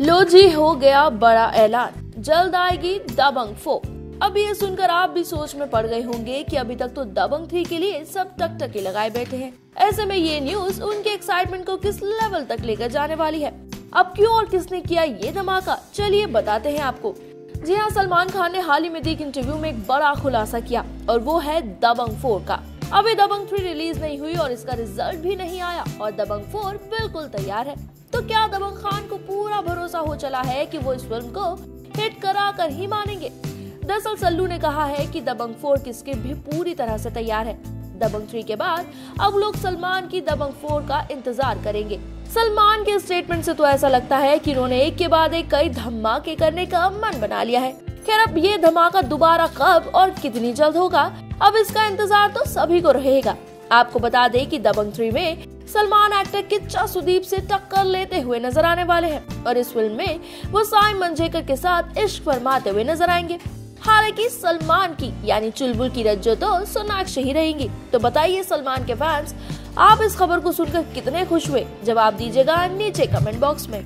लो जी हो गया बड़ा ऐलान। जल्द आएगी दबंग फो अब ये सुनकर आप भी सोच में पड़ गए होंगे कि अभी तक तो दबंग थ्री के लिए सब टक टके लगाए बैठे हैं। ऐसे में ये न्यूज़ उनके एक्साइटमेंट को किस लेवल तक लेकर जाने वाली है? अब क्यों और किसने किया ये धमाका? चलिए बताते हैं आपको। जी हाँ सलमान खान ने हाल ही में दी एक इंटरव्यू में एक बड़ा खुलासा किया, और वो है दबंग फोर का। अभी दबंग थ्री रिलीज़ नहीं हुई और इसका रिज़ल्ट भी नहीं आया और दबंग फोर बिल्कुल तैयार है। तो क्या दबंग खान को पूरा भरोसा हो चला है कि वो इस फ़िल्म को हिट करा कर ही मानेंगे? दरअसल सल्लू ने कहा है कि दबंग फोर की स्क्रिप्ट भी पूरी तरह से तैयार है। दबंग थ्री के बाद अब लोग सलमान की दबंग फोर का इंतज़ार करेंगे। सलमान के स्टेटमेंट से तो ऐसा लगता है कि उन्होंने एक के बाद एक कई धमाके करने का मन बना लिया है। खैर, अब ये धमाका दोबारा कब और कितनी जल्द होगा अब इसका इंतज़ार तो सभी को रहेगा। आपको बता दें कि दबंग थ्री में सलमान एक्टर किच्चा सुदीप से टक्कर लेते हुए नज़र आने वाले हैं और इस फ़िल्म में वो साई मंजेकर के साथ इश्क फरमाते हुए नज़र आएँगे। हालाँकि सलमान की, यानी चुलबुल की रज्जो तो सोनाक्षी ही रहेंगी। तो बताइए सलमान के फैंस आप इस खबर को सुनकर कितने खुश हुए? जवाब दीजिएगा नीचे कमेंट बॉक्स में।